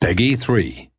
Peggy 3.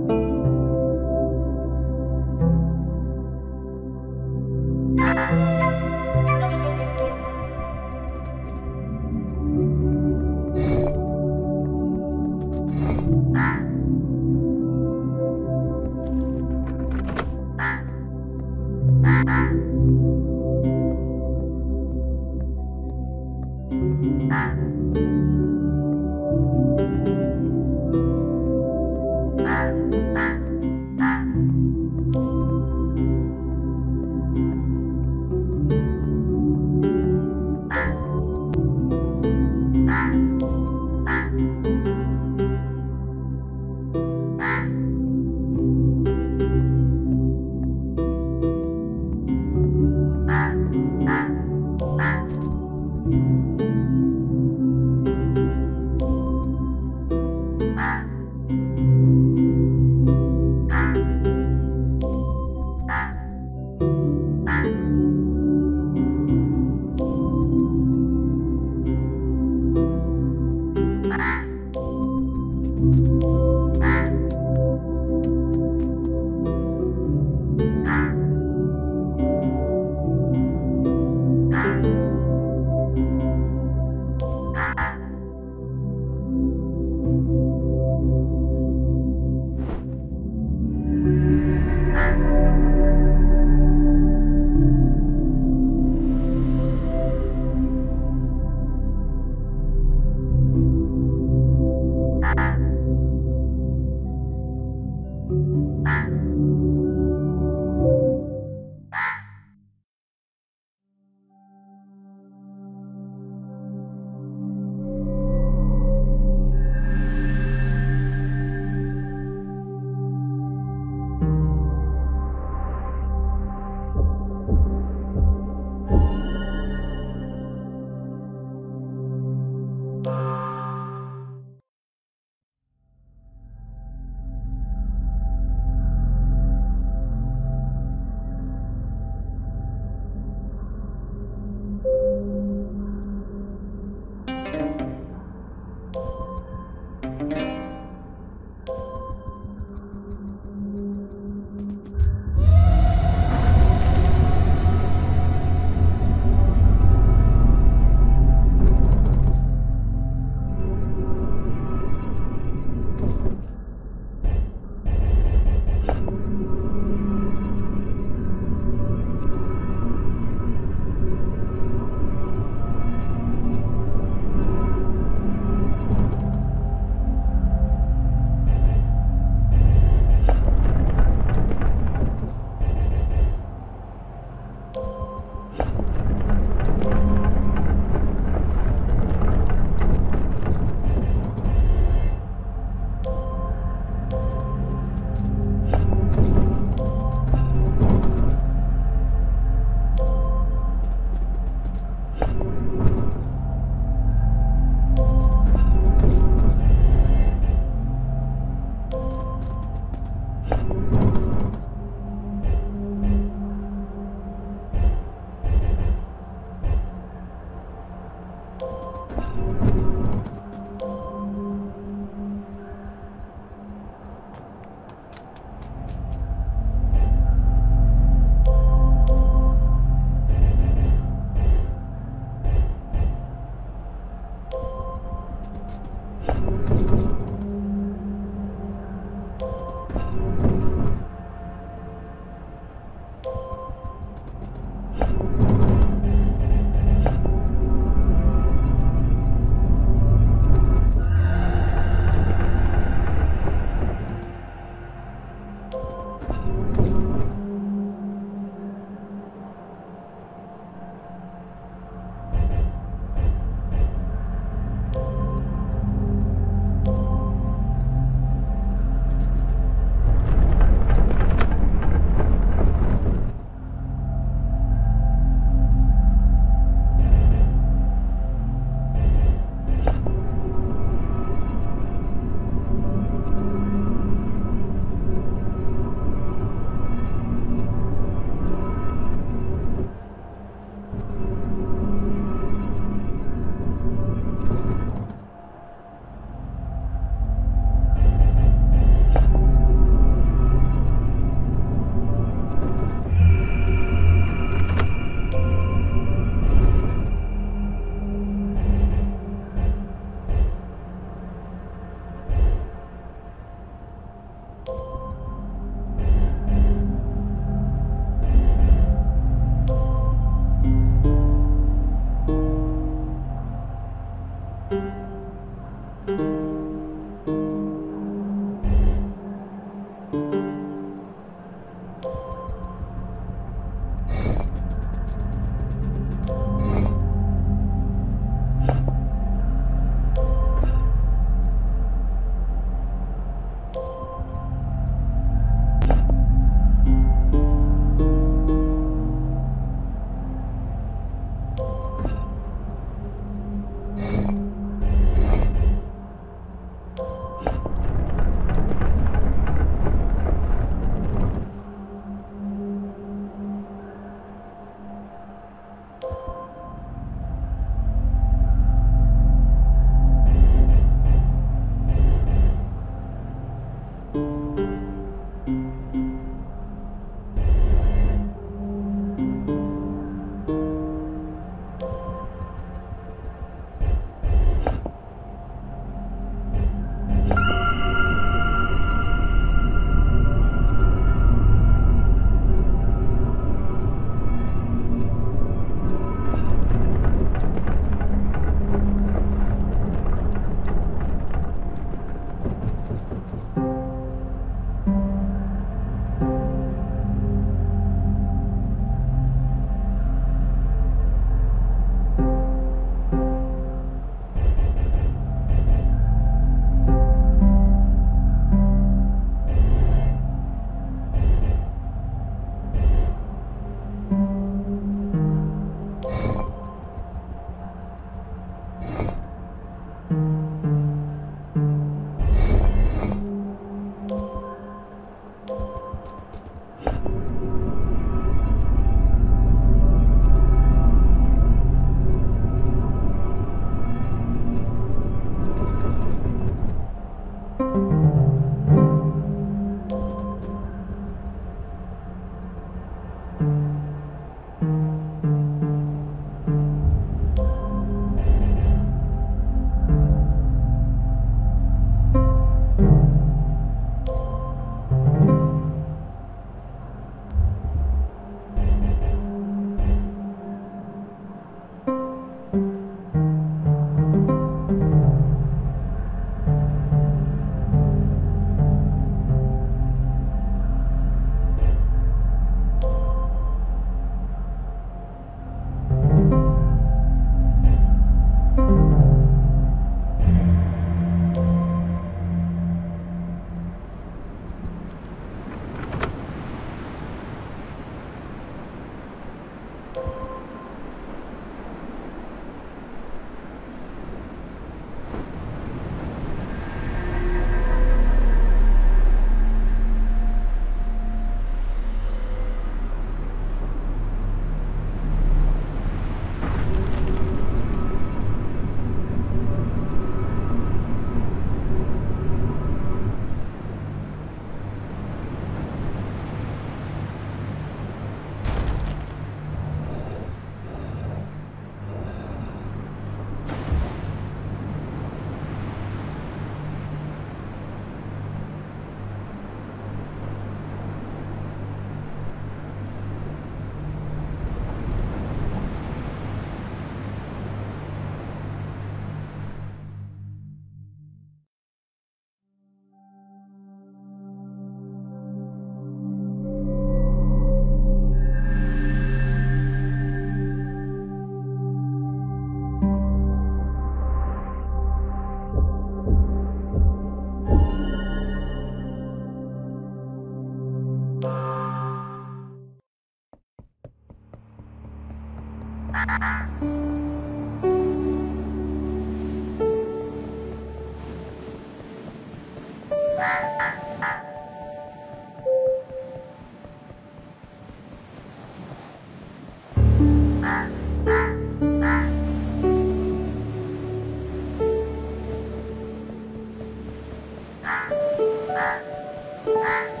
啊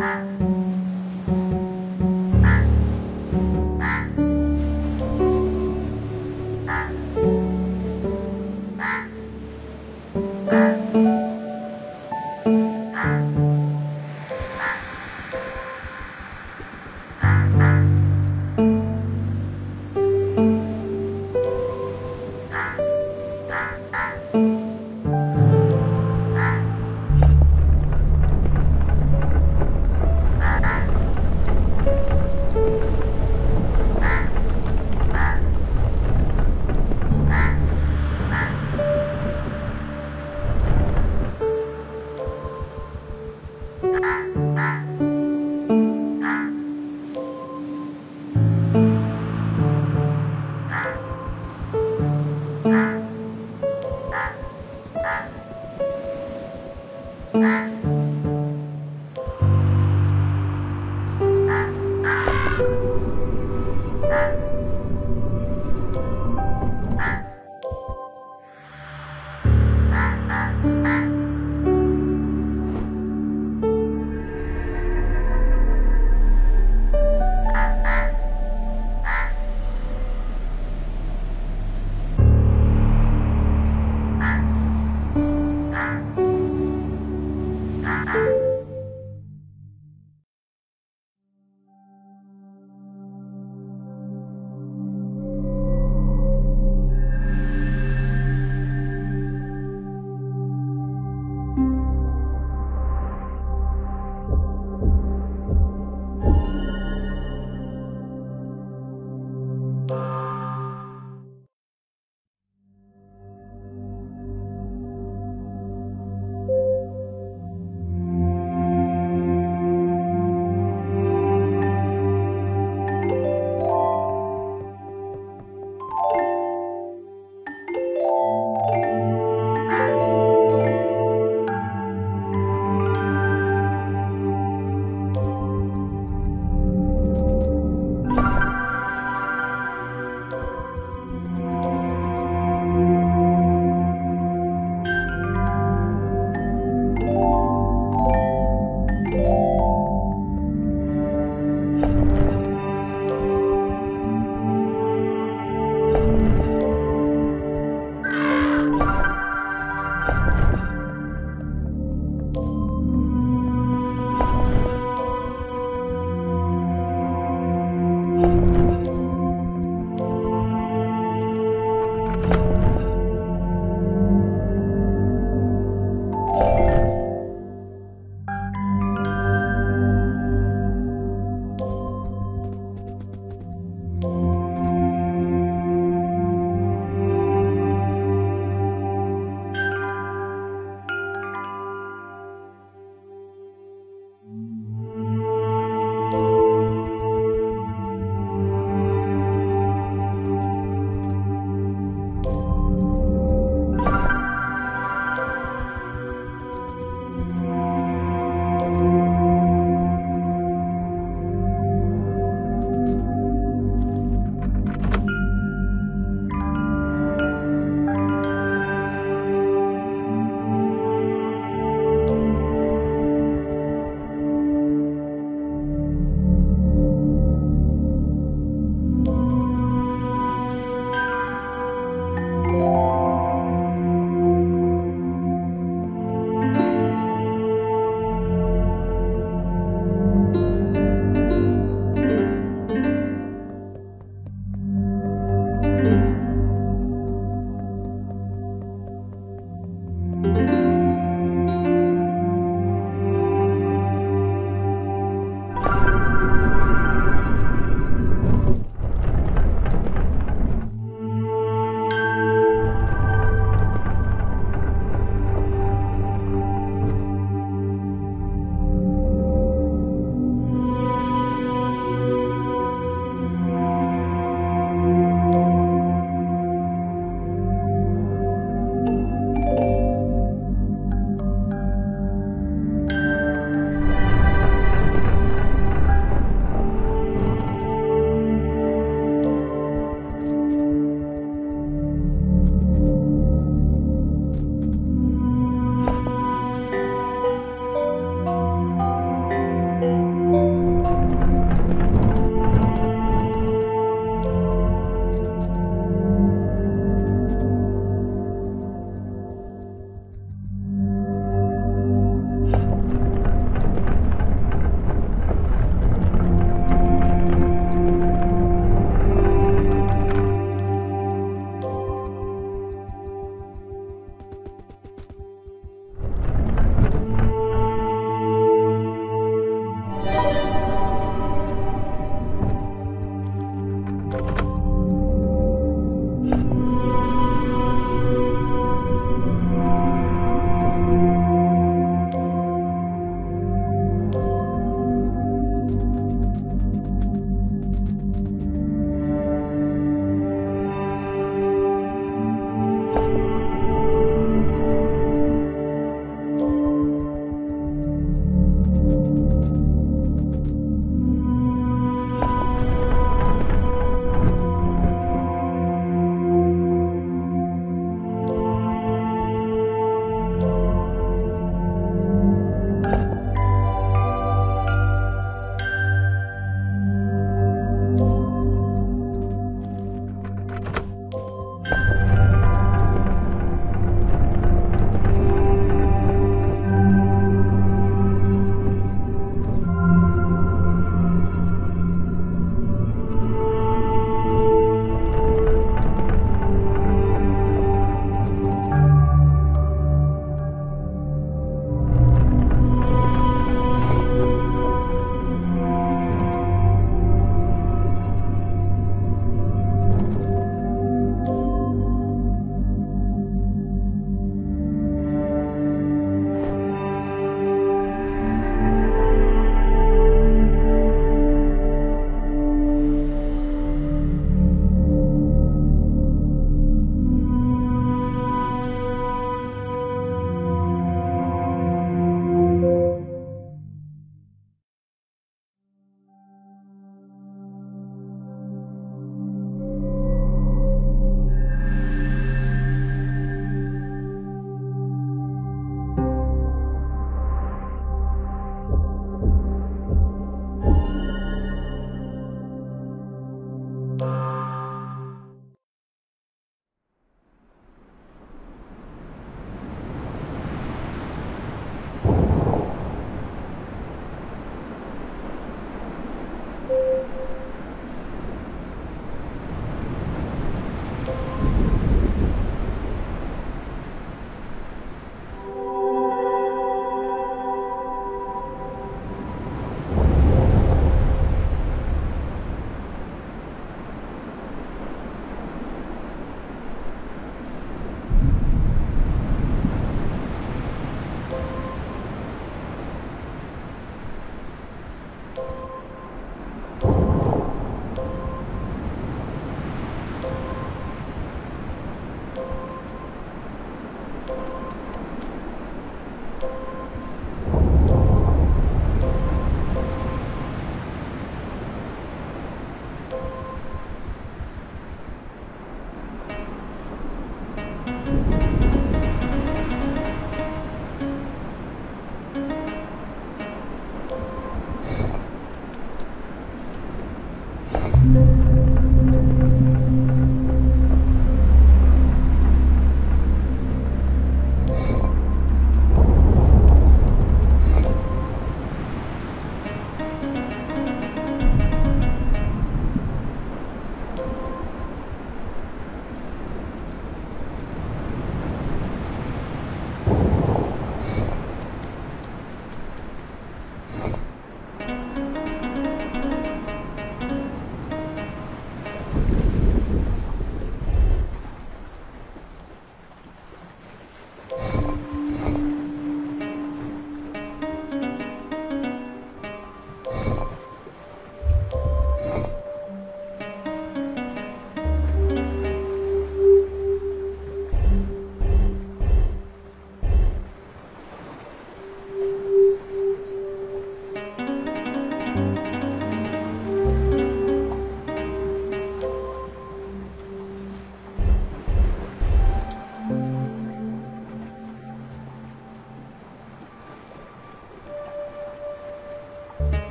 晚安。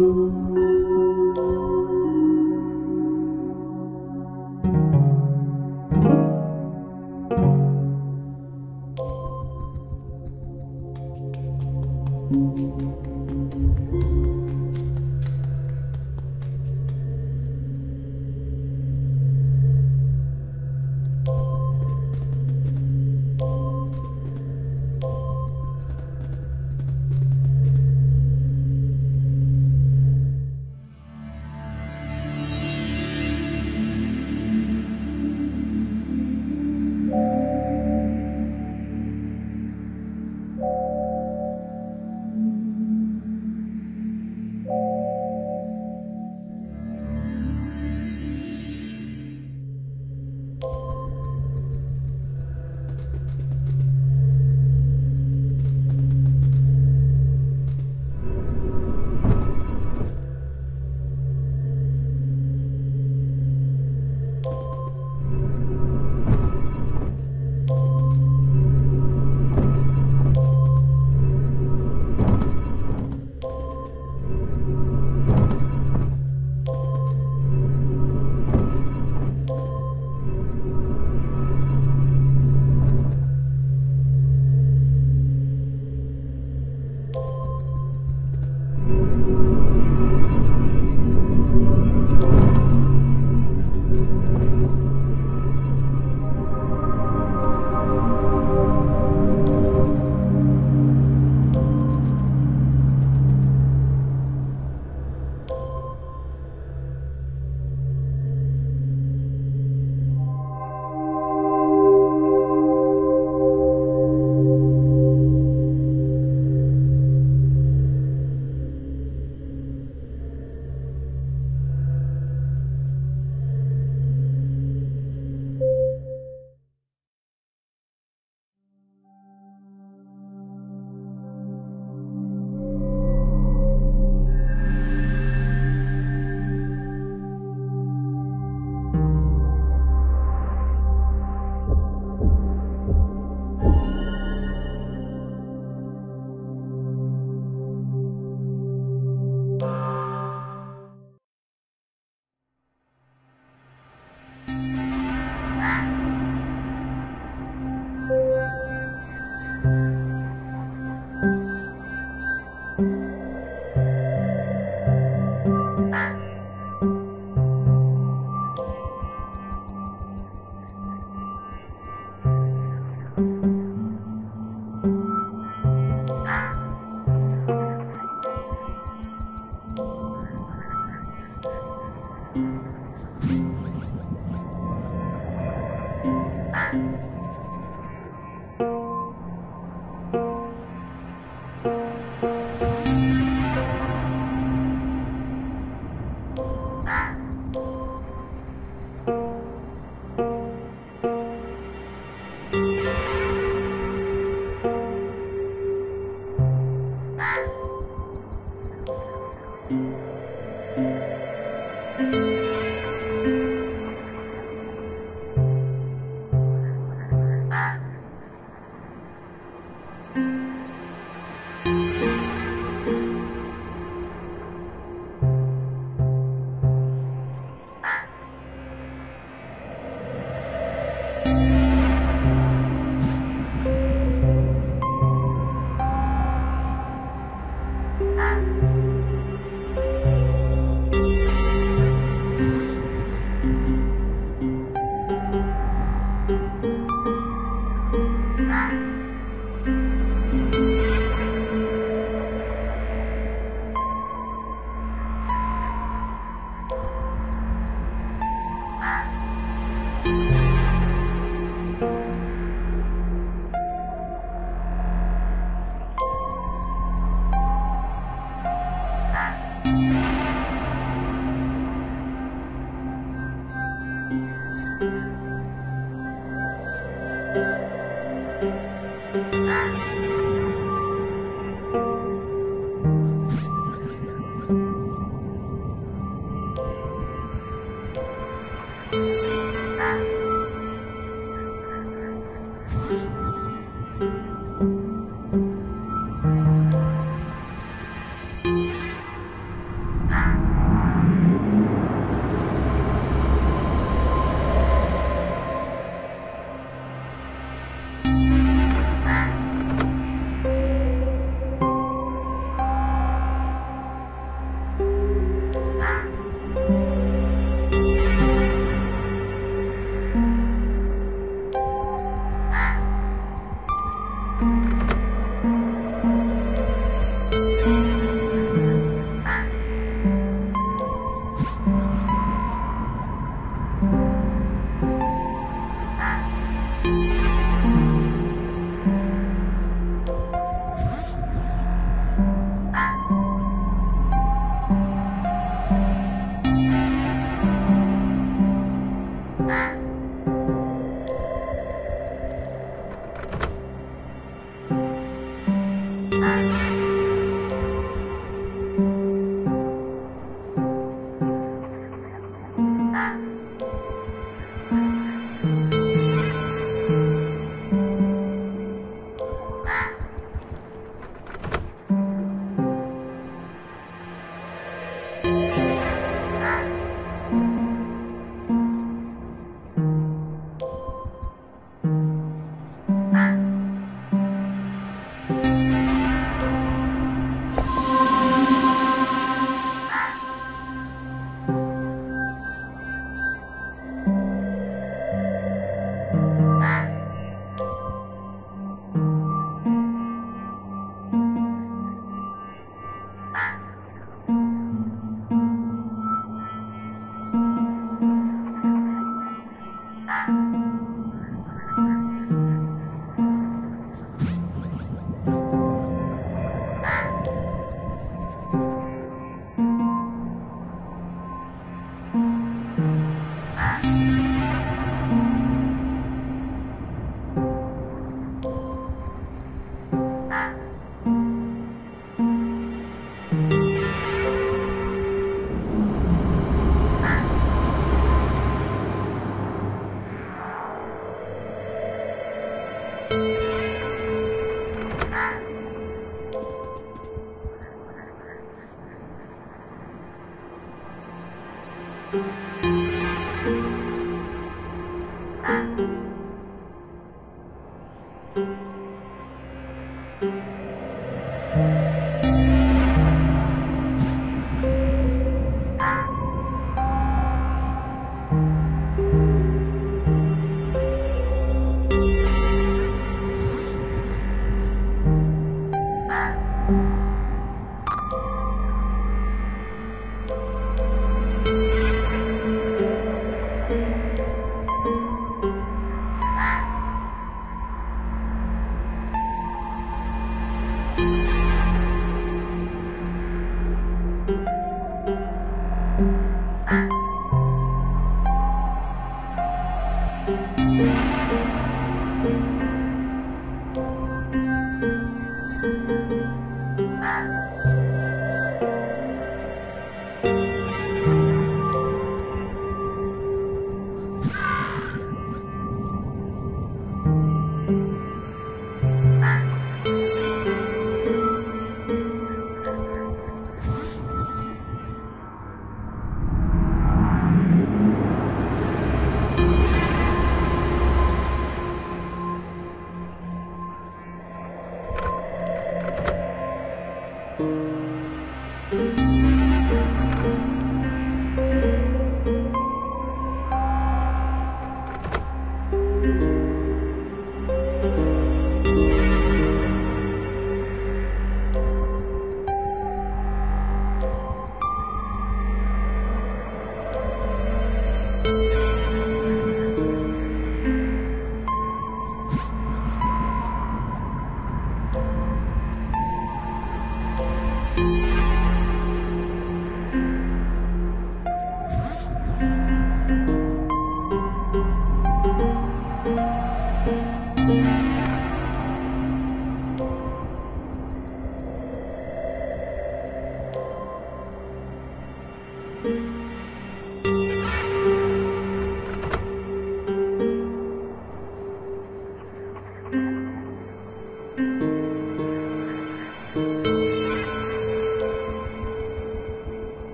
Música